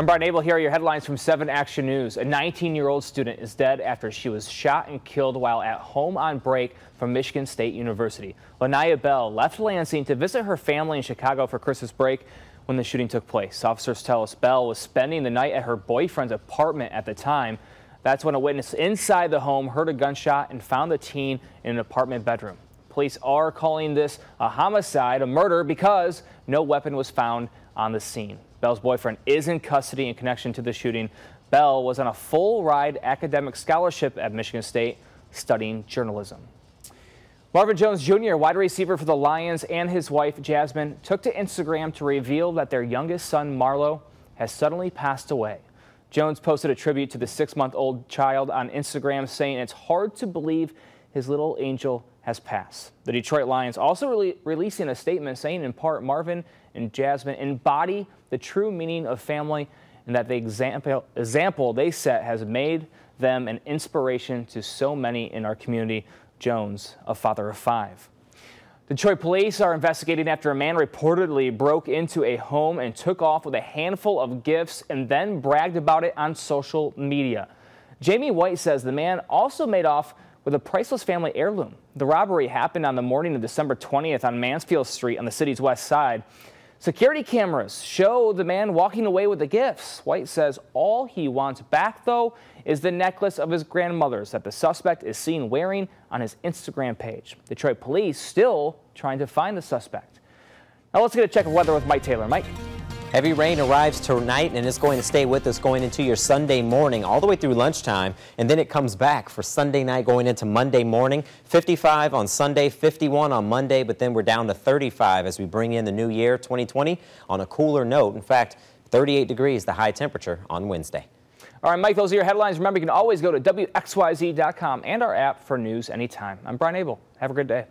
I'm Brian Abel. Here are your headlines from 7 Action News. A 19-year-old student is dead after she was shot and killed while at home on break from Michigan State University. Lanaya Bell left Lansing to visit her family in Chicago for Christmas break when the shooting took place. Officers tell us Bell was spending the night at her boyfriend's apartment at the time. That's when a witness inside the home heard a gunshot and found the teen in an apartment bedroom. Police are calling this a homicide, a murder, because no weapon was found on the scene. Bell's boyfriend is in custody in connection to the shooting. Bell was on a full ride academic scholarship at Michigan State studying journalism. Marvin Jones Jr., wide receiver for the Lions, and his wife Jasmine took to Instagram to reveal that their youngest son Marlo has suddenly passed away. Jones posted a tribute to the six-month-old child on Instagram saying it's hard to believe his little angel has passed. The Detroit Lions also re releasing a statement saying in part Marvin and Jasmine embody the true meaning of family and that the example, example they set has made them an inspiration to so many in our community. Jones, a father of five. Detroit police are investigating after a man reportedly broke into a home and took off with a handful of gifts and then bragged about it on social media. Jamie White says the man also made off with a priceless family heirloom. The robbery happened on the morning of December 20th on Mansfield Street on the city's west side. Security cameras show the man walking away with the gifts. White says all he wants back, though, is the necklace of his grandmother's that the suspect is seen wearing on his Instagram page. Detroit police still trying to find the suspect. Now let's get a check of weather with Mike Taylor. Mike. Heavy rain arrives tonight and it's going to stay with us going into your Sunday morning all the way through lunchtime and then it comes back for Sunday night going into Monday morning 55 on Sunday 51 on Monday but then we're down to 35 as we bring in the new year 2020 on a cooler note in fact 38 degrees the high temperature on Wednesday. All right, Mike, those are your headlines. Remember, you can always go to WXYZ.com and our app for news anytime. I'm Brian Abel. Have a good day.